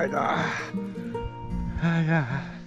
哎呀，哎呀。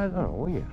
I don't know, will you?